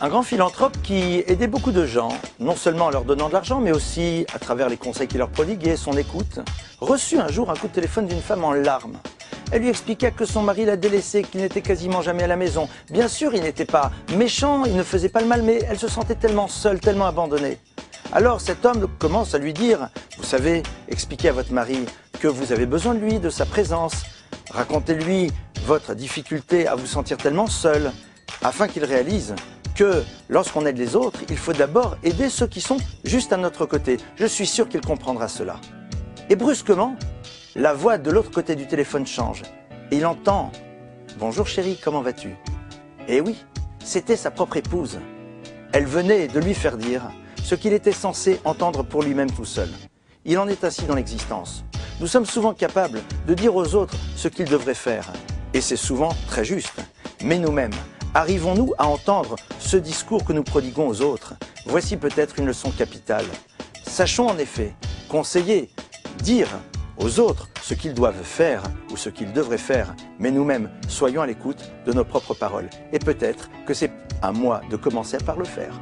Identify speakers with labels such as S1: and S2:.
S1: Un grand philanthrope qui aidait beaucoup de gens, non seulement en leur donnant de l'argent, mais aussi à travers les conseils qu'il leur prodiguait son écoute, reçut un jour un coup de téléphone d'une femme en larmes. Elle lui expliqua que son mari l'a délaissé, qu'il n'était quasiment jamais à la maison. Bien sûr, il n'était pas méchant, il ne faisait pas le mal, mais elle se sentait tellement seule, tellement abandonnée. Alors cet homme commence à lui dire, vous savez, expliquez à votre mari que vous avez besoin de lui, de sa présence. Racontez-lui votre difficulté à vous sentir tellement seul, afin qu'il réalise que lorsqu'on aide les autres, il faut d'abord aider ceux qui sont juste à notre côté. Je suis sûr qu'il comprendra cela. Et brusquement, la voix de l'autre côté du téléphone change. Et il entend ⁇ Bonjour chérie, comment vas-tu ?⁇ Et oui, c'était sa propre épouse. Elle venait de lui faire dire ce qu'il était censé entendre pour lui-même tout seul. Il en est ainsi dans l'existence. Nous sommes souvent capables de dire aux autres ce qu'ils devraient faire. Et c'est souvent très juste. Mais nous-mêmes, arrivons-nous à entendre ce discours que nous prodiguons aux autres? Voici peut-être une leçon capitale. Sachons en effet conseiller, dire aux autres ce qu'ils doivent faire ou ce qu'ils devraient faire, mais nous-mêmes soyons à l'écoute de nos propres paroles. Et peut-être que c'est à moi de commencer par le faire.